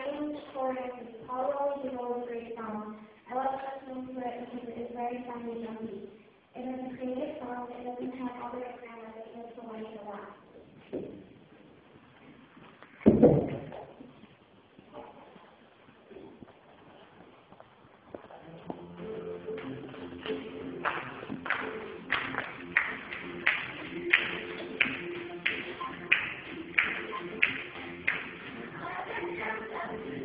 writing for Holloway the Old Great Song. I love listening to it because it is very funny and jumpy. It is a creative song that doesn't have all the grammar that makes the line a. Thank you.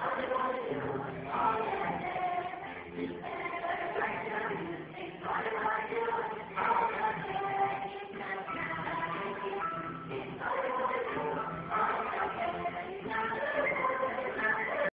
Thank you.